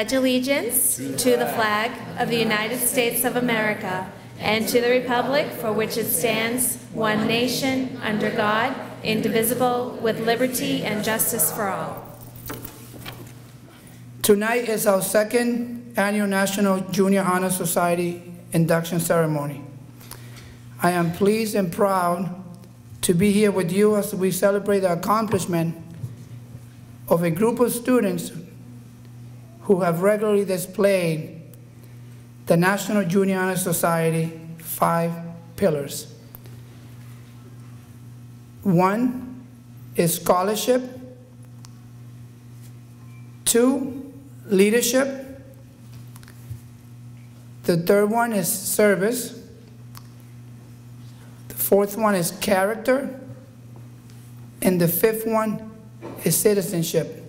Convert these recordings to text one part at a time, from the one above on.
pledge allegiance to the flag of the United States of America and to the republic for which it stands, one nation, under God, indivisible, with liberty and justice for all. Tonight is our second annual National Junior Honor Society induction ceremony. I am pleased and proud to be here with you as we celebrate the accomplishment of a group of students who have regularly displayed the National Junior Honor Society five pillars. One is scholarship. Two, leadership. The third one is service. The fourth one is character. And the fifth one is citizenship.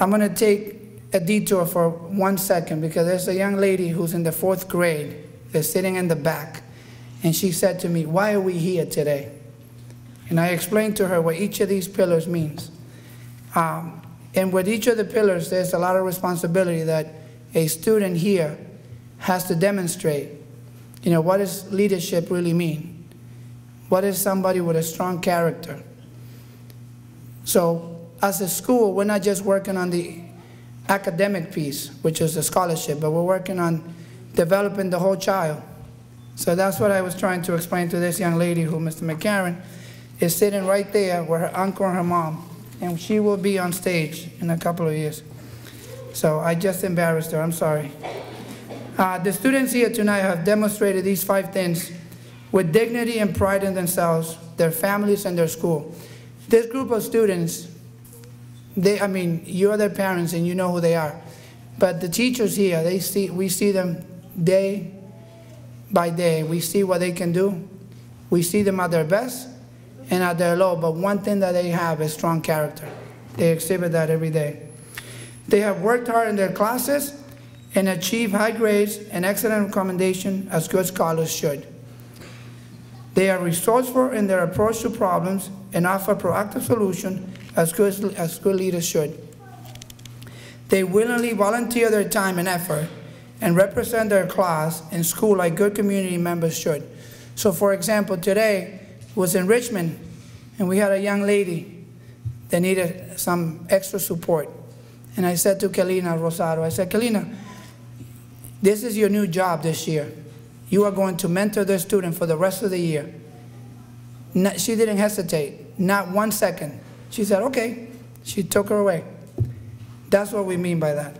I'm going to take a detour for one second because there's a young lady who's in the fourth grade that's sitting in the back. And she said to me, Why are we here today? And I explained to her what each of these pillars means. Um, and with each of the pillars, there's a lot of responsibility that a student here has to demonstrate. You know, what does leadership really mean? What is somebody with a strong character? So, as a school, we're not just working on the academic piece, which is the scholarship, but we're working on developing the whole child. So that's what I was trying to explain to this young lady who, Mr. McCarron, is sitting right there with her uncle and her mom and she will be on stage in a couple of years. So I just embarrassed her, I'm sorry. Uh, the students here tonight have demonstrated these five things with dignity and pride in themselves, their families, and their school. This group of students, they, I mean, you're their parents and you know who they are. But the teachers here, they see, we see them day by day. We see what they can do. We see them at their best, and at their low, but one thing that they have is strong character. They exhibit that every day. They have worked hard in their classes and achieved high grades and excellent commendation as good scholars should. They are resourceful in their approach to problems and offer proactive solutions as good, as good leaders should. They willingly volunteer their time and effort and represent their class and school like good community members should. So for example, today, was in Richmond, and we had a young lady that needed some extra support. And I said to Kalina Rosado, I said, Kalina, this is your new job this year. You are going to mentor the student for the rest of the year. She didn't hesitate, not one second. She said, okay. She took her away. That's what we mean by that.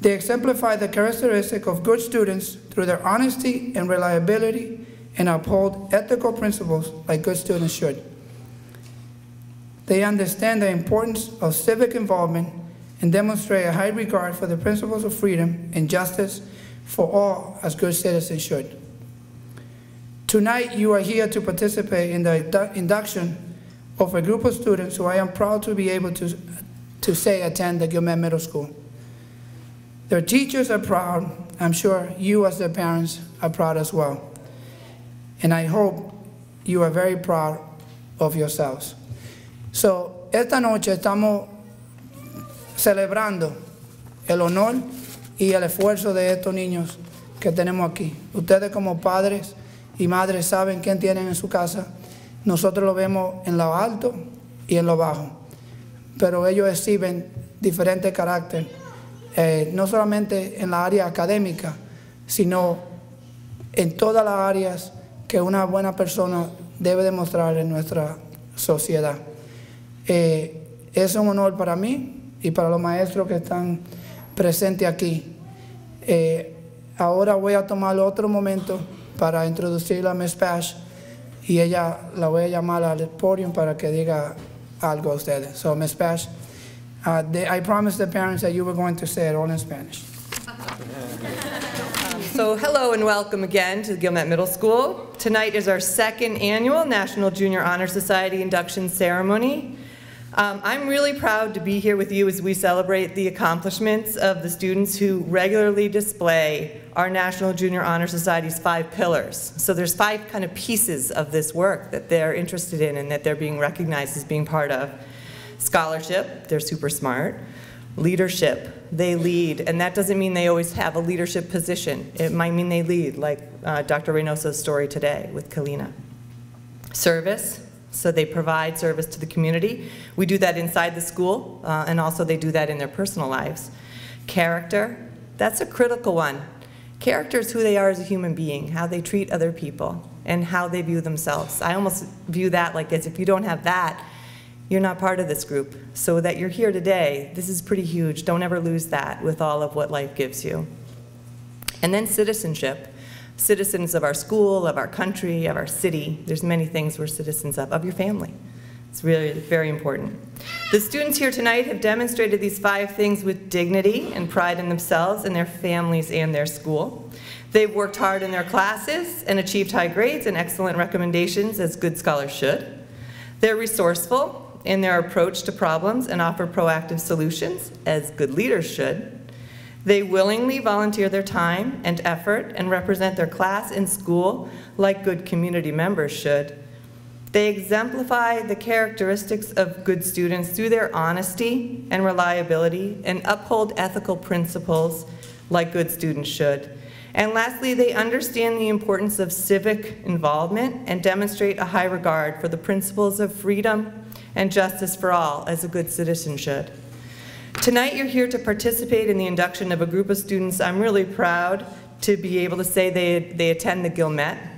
They exemplify the characteristic of good students through their honesty and reliability and uphold ethical principles like good students should. They understand the importance of civic involvement and demonstrate a high regard for the principles of freedom and justice for all as good citizens should. Tonight, you are here to participate in the induction of a group of students who I am proud to be able to, to say attend the Guilmette Middle School. Their teachers are proud. I'm sure you as their parents are proud as well and I hope you are very proud of yourselves. So, esta noche estamos celebrando el honor y el esfuerzo de estos niños que tenemos aquí. Ustedes como padres y madres saben quién tienen en su casa. Nosotros lo vemos en lo alto y en lo bajo. Pero ellos exhiben diferentes caracteres, eh, no solamente en la área académica, sino en todas las áreas que una buena persona debe demostrar en nuestra sociedad. Eh, es un honor para mí y para los maestros que están presentes aquí. Eh, ahora voy a tomar otro momento para introducir a Miss Pash y ella la voy a llamar al podium para que diga algo a ustedes. So, Miss Pash, uh, I promised the parents that you were going to say it all in Spanish. So hello and welcome again to Guilmette Middle School. Tonight is our second annual National Junior Honor Society induction ceremony. Um, I'm really proud to be here with you as we celebrate the accomplishments of the students who regularly display our National Junior Honor Society's five pillars. So there's five kind of pieces of this work that they're interested in and that they're being recognized as being part of. Scholarship, they're super smart. Leadership, they lead, and that doesn't mean they always have a leadership position. It might mean they lead, like uh, Dr. Reynoso's story today with Kalina. Service, so they provide service to the community. We do that inside the school, uh, and also they do that in their personal lives. Character, that's a critical one. Character is who they are as a human being, how they treat other people, and how they view themselves. I almost view that like as if you don't have that, you're not part of this group. So that you're here today, this is pretty huge. Don't ever lose that with all of what life gives you. And then citizenship. Citizens of our school, of our country, of our city. There's many things we're citizens of, of your family. It's really very important. The students here tonight have demonstrated these five things with dignity and pride in themselves and their families and their school. They've worked hard in their classes and achieved high grades and excellent recommendations as good scholars should. They're resourceful in their approach to problems and offer proactive solutions as good leaders should. They willingly volunteer their time and effort and represent their class and school like good community members should. They exemplify the characteristics of good students through their honesty and reliability and uphold ethical principles like good students should. And lastly, they understand the importance of civic involvement and demonstrate a high regard for the principles of freedom and justice for all, as a good citizen should. Tonight, you're here to participate in the induction of a group of students I'm really proud to be able to say they, they attend the Guilmette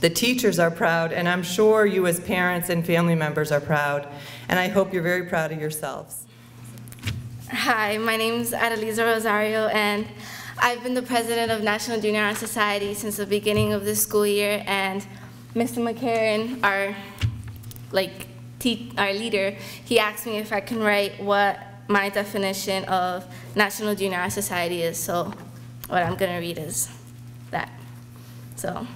the teachers are proud, and I'm sure you as parents and family members are proud, and I hope you're very proud of yourselves. Hi, my name is Adelisa Rosario, and I've been the president of National Junior Honor Society since the beginning of this school year, and Mr. McCarron, our, like, our leader, he asked me if I can write what my definition of National Junior Honor Society is, so what I'm gonna read is that. So.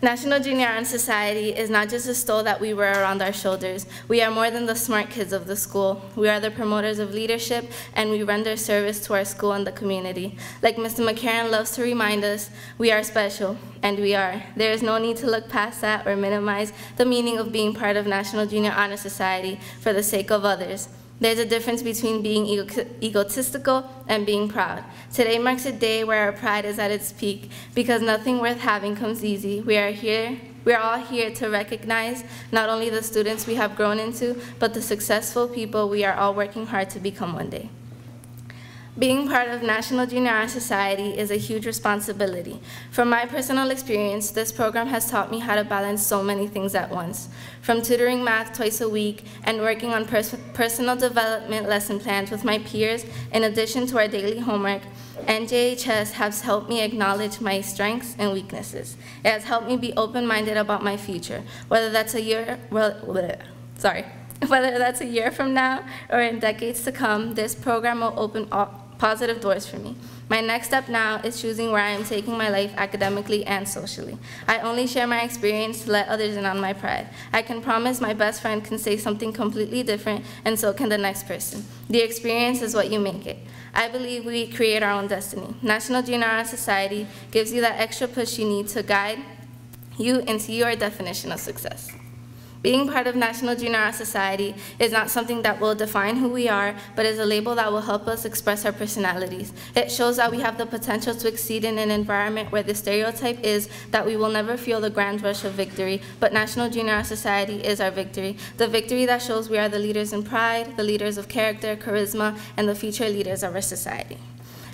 National Junior Honor Society is not just a stole that we wear around our shoulders. We are more than the smart kids of the school. We are the promoters of leadership, and we render service to our school and the community. Like Mr. McCarron loves to remind us, we are special, and we are. There is no need to look past that or minimize the meaning of being part of National Junior Honor Society for the sake of others. There's a difference between being ego egotistical and being proud. Today marks a day where our pride is at its peak because nothing worth having comes easy. We are here we are all here to recognize not only the students we have grown into, but the successful people we are all working hard to become one day. Being part of National Junior Honor Society is a huge responsibility. From my personal experience, this program has taught me how to balance so many things at once. From tutoring math twice a week and working on pers personal development lesson plans with my peers, in addition to our daily homework, NJHS has helped me acknowledge my strengths and weaknesses. It has helped me be open-minded about my future, whether that's a year, well, sorry, whether that's a year from now or in decades to come, this program will open all, positive doors for me. My next step now is choosing where I am taking my life academically and socially. I only share my experience to let others in on my pride. I can promise my best friend can say something completely different, and so can the next person. The experience is what you make it. I believe we create our own destiny. National Junior Society gives you that extra push you need to guide you into your definition of success. Being part of National Junior Society is not something that will define who we are, but is a label that will help us express our personalities. It shows that we have the potential to exceed in an environment where the stereotype is that we will never feel the grand rush of victory, but National Junior Society is our victory. The victory that shows we are the leaders in pride, the leaders of character, charisma, and the future leaders of our society.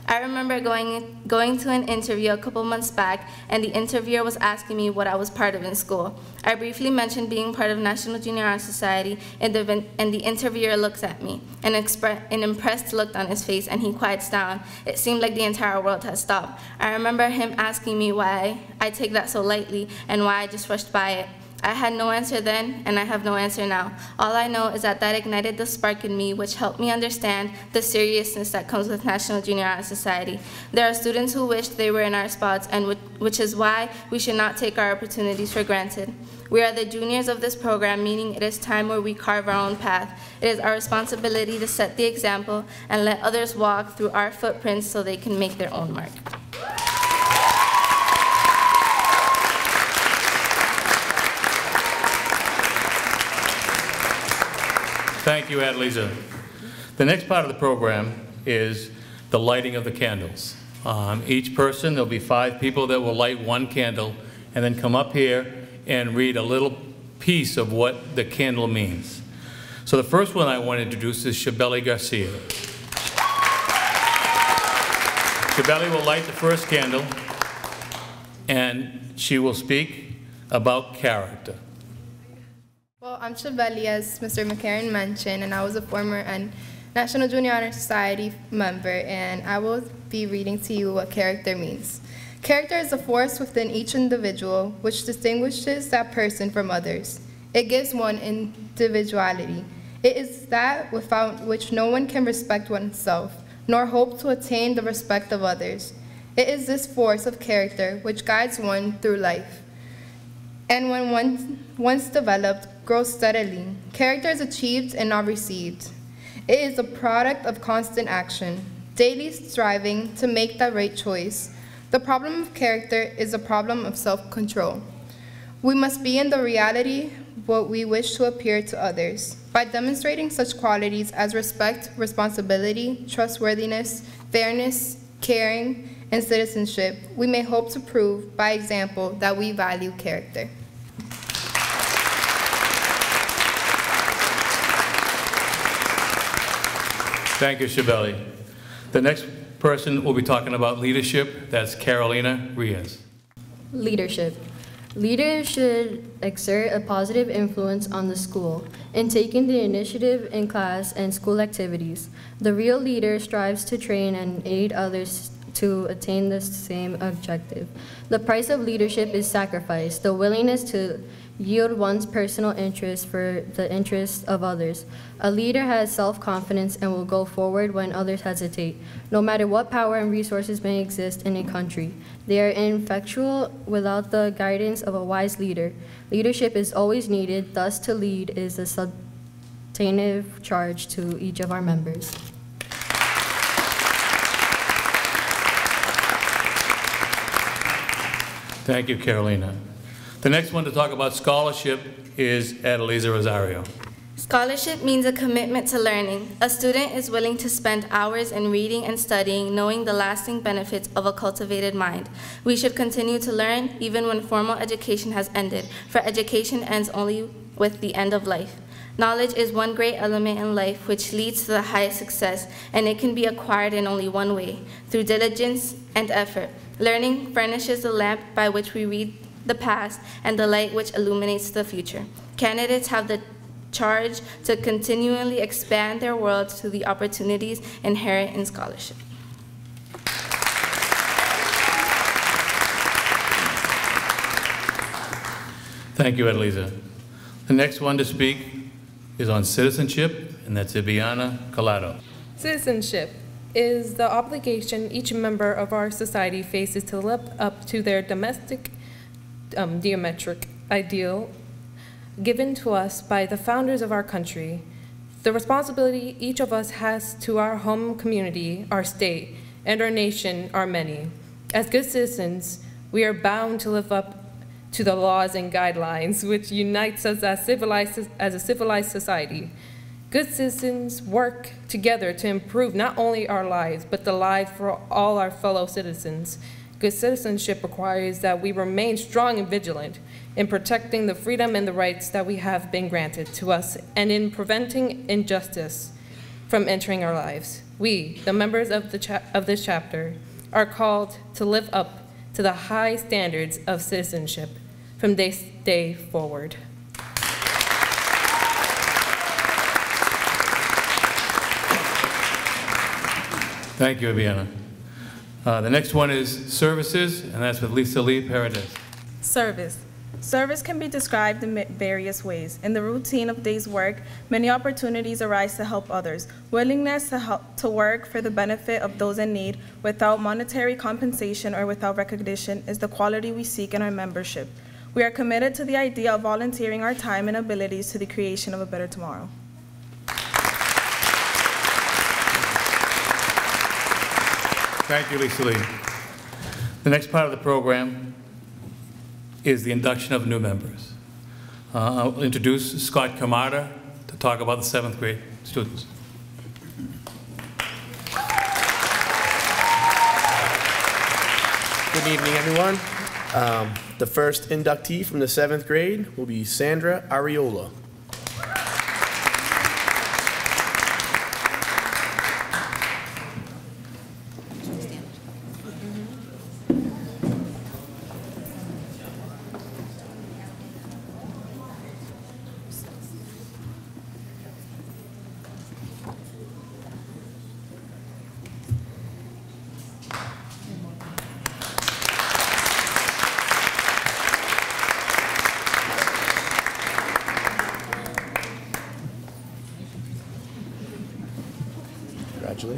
I remember going, going to an interview a couple months back, and the interviewer was asking me what I was part of in school. I briefly mentioned being part of National Junior Honor Society, and the, and the interviewer looks at me. An, an impressed look on his face, and he quiets down. It seemed like the entire world had stopped. I remember him asking me why I take that so lightly, and why I just rushed by it. I had no answer then, and I have no answer now. All I know is that that ignited the spark in me, which helped me understand the seriousness that comes with National Junior Honor Society. There are students who wish they were in our spots, and which is why we should not take our opportunities for granted. We are the juniors of this program, meaning it is time where we carve our own path. It is our responsibility to set the example and let others walk through our footprints so they can make their own mark. Thank you, Adelisa. The next part of the program is the lighting of the candles. Um, Each person, there'll be five people that will light one candle, and then come up here and read a little piece of what the candle means. So the first one I want to introduce is Shabeli Garcia. Shabeli will light the first candle, and she will speak about character. I'm Shabeli, as Mr. McCarron mentioned, and I was a former and National Junior Honor Society member, and I will be reading to you what character means. Character is a force within each individual which distinguishes that person from others. It gives one individuality. It is that without which no one can respect oneself, nor hope to attain the respect of others. It is this force of character which guides one through life and when one, once developed, grows steadily. Character is achieved and not received. It is a product of constant action, daily striving to make the right choice. The problem of character is a problem of self-control. We must be in the reality what we wish to appear to others. By demonstrating such qualities as respect, responsibility, trustworthiness, fairness, caring, and citizenship, we may hope to prove by example that we value character. Thank you, Shabeli. The next person will be talking about leadership. That's Carolina Riaz. Leadership. Leaders should exert a positive influence on the school in taking the initiative in class and school activities. The real leader strives to train and aid others to attain the same objective. The price of leadership is sacrifice, the willingness to yield one's personal interest for the interests of others. A leader has self-confidence and will go forward when others hesitate, no matter what power and resources may exist in a country. They are ineffectual without the guidance of a wise leader. Leadership is always needed, thus to lead is a substantive charge to each of our members. Thank you, Carolina. The next one to talk about scholarship is Adeliza Rosario. Scholarship means a commitment to learning. A student is willing to spend hours in reading and studying, knowing the lasting benefits of a cultivated mind. We should continue to learn even when formal education has ended, for education ends only with the end of life. Knowledge is one great element in life which leads to the highest success, and it can be acquired in only one way through diligence and effort. Learning furnishes the lamp by which we read the past and the light which illuminates the future. Candidates have the charge to continually expand their world to the opportunities inherent in scholarship. Thank you, Adeliza. The next one to speak is on citizenship, and that's Ibiana Collado. Citizenship is the obligation each member of our society faces to live up to their domestic um, geometric ideal given to us by the founders of our country. The responsibility each of us has to our home community, our state, and our nation are many. As good citizens, we are bound to live up to the laws and guidelines which unites us as, civilized, as a civilized society. Good citizens work together to improve not only our lives, but the lives for all our fellow citizens. Good citizenship requires that we remain strong and vigilant in protecting the freedom and the rights that we have been granted to us and in preventing injustice from entering our lives. We, the members of, the of this chapter, are called to live up to the high standards of citizenship from this day forward. Thank you, Aviana. Uh, the next one is services, and that's with Lisa Lee Paradis. Service. Service can be described in various ways. In the routine of day's work, many opportunities arise to help others. Willingness to, help, to work for the benefit of those in need without monetary compensation or without recognition is the quality we seek in our membership. We are committed to the idea of volunteering our time and abilities to the creation of a better tomorrow. Thank you, Lisa Lee. The next part of the program is the induction of new members. Uh, I'll introduce Scott Camarda to talk about the seventh grade students. Good evening, everyone. Um, the first inductee from the seventh grade will be Sandra Ariola.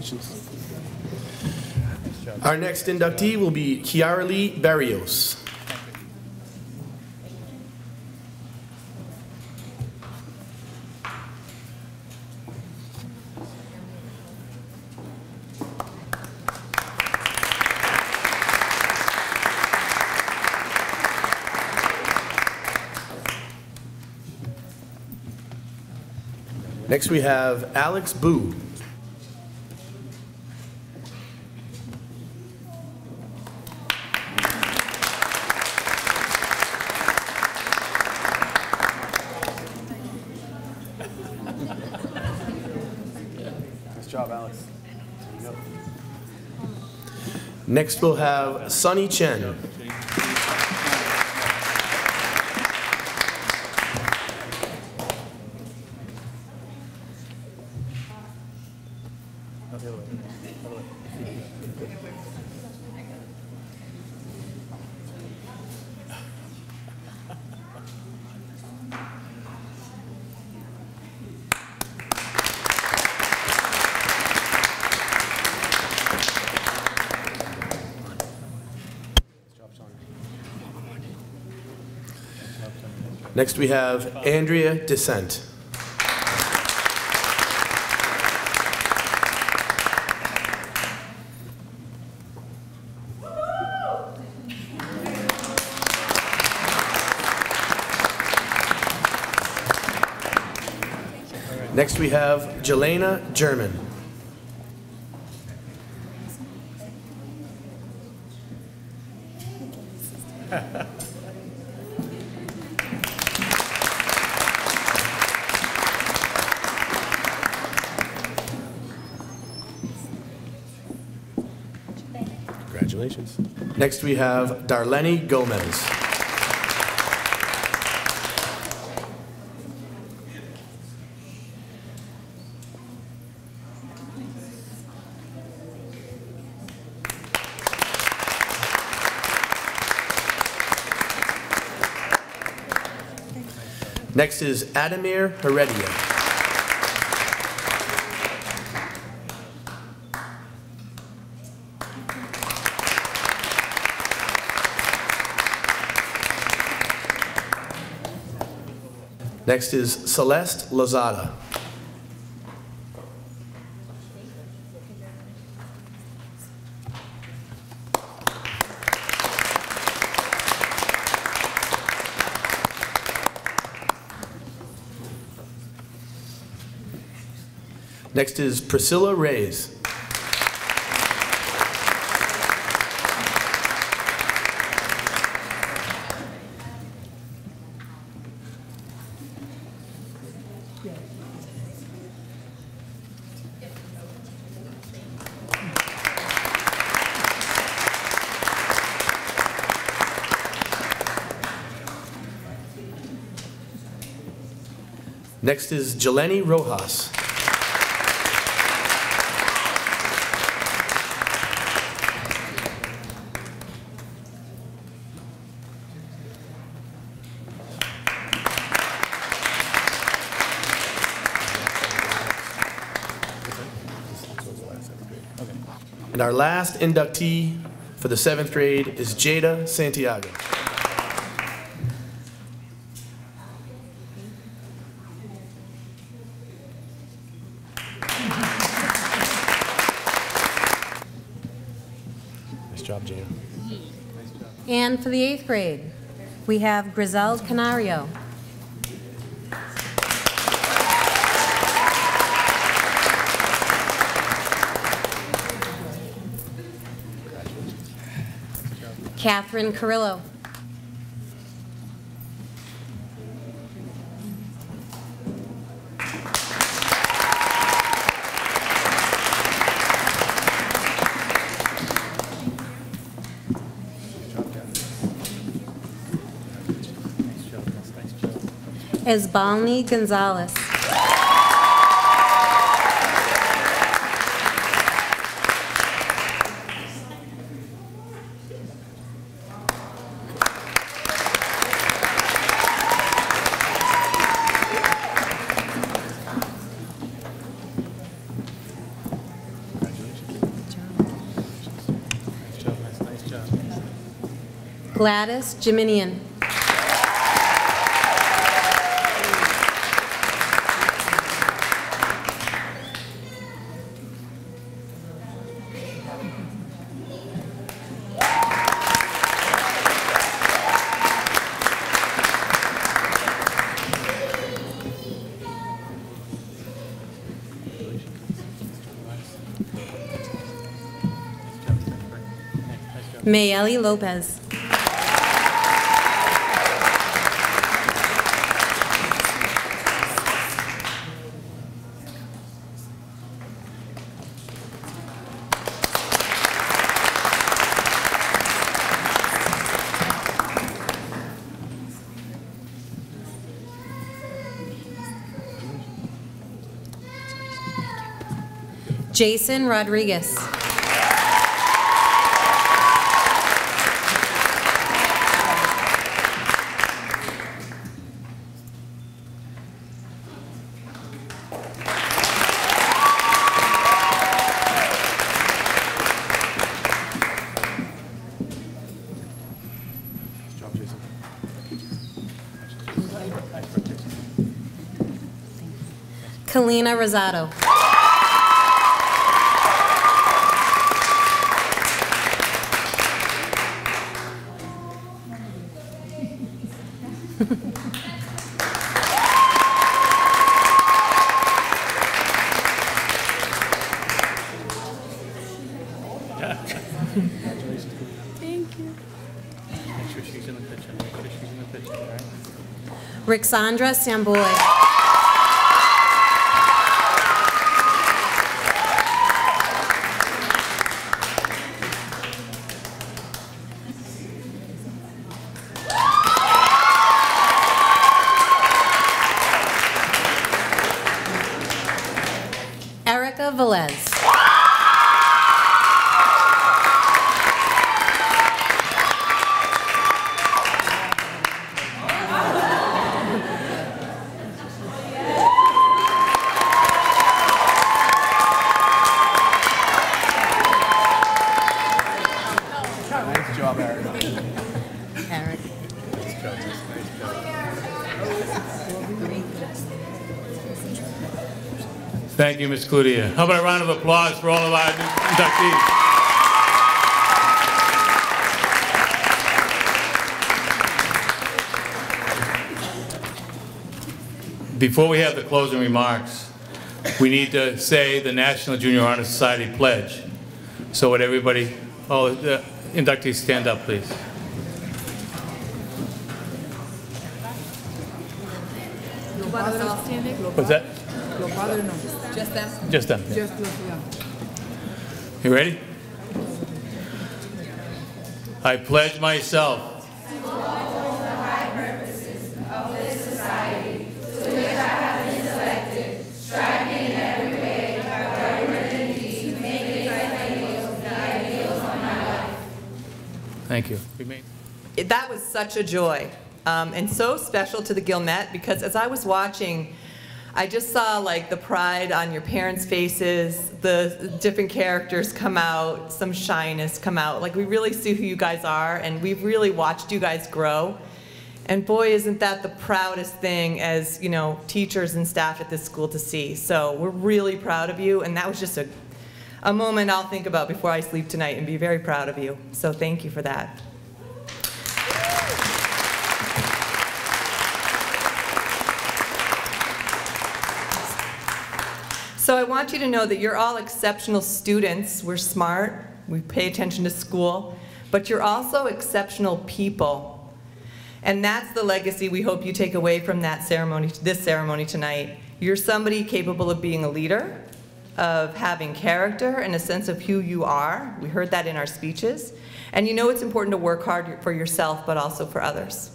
Congratulations. Our next inductee will be Kiara Lee Barrios. Next, we have Alex Boo. Next, we'll have Sunny Chen. Next, we have Andrea Descent. Next, we have Jelena German. Congratulations. Next, we have Darlene Gomez. Next is Adamir Heredia. Next is Celeste Lozada. Next is Priscilla Reyes. Next is Jeleni Rojas. And our last inductee for the seventh grade is Jada Santiago. Nice job, Jada. And for the eighth grade, we have Griselde Canario. Catherine Carrillo. Esbalni Gonzalez. Gladys Jiminian. Mayeli Lopez. Jason Rodriguez. All right? Rixandra Samboy. Thank you, Ms. Cludier. How about a round of applause for all of our inductees? Before we have the closing remarks, we need to say the National Junior Honor Society pledge. So would everybody, oh, the inductees stand up, please. What's that? Just them? Just them. Just los, yeah. You ready? I pledge myself Thank you. We made- It- That was such a joy um, and so special to the Guilmette because as I was watching, I just saw like the pride on your parents' faces, the different characters come out, some shyness come out. Like we really see who you guys are and we've really watched you guys grow. And boy, isn't that the proudest thing as, you know, teachers and staff at this school to see. So we're really proud of you and that was just a, a moment I'll think about before I sleep tonight and be very proud of you. So thank you for that. So I want you to know that you're all exceptional students. We're smart, we pay attention to school, but you're also exceptional people. And that's the legacy we hope you take away from that ceremony, this ceremony tonight. You're somebody capable of being a leader, of having character and a sense of who you are. We heard that in our speeches. And you know it's important to work hard for yourself, but also for others.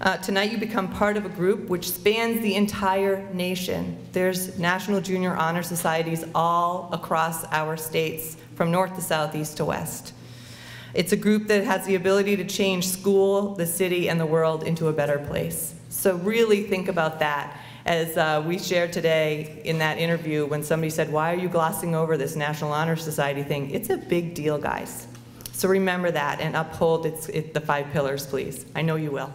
Uh, tonight you become part of a group which spans the entire nation. There's National Junior Honor Societies all across our states, from north to south, east to west. It's a group that has the ability to change school, the city, and the world into a better place. So really think about that. As uh, we shared today in that interview when somebody said, why are you glossing over this National Honor Society thing? It's a big deal, guys. So remember that and uphold its, it, the five pillars, please. I know you will.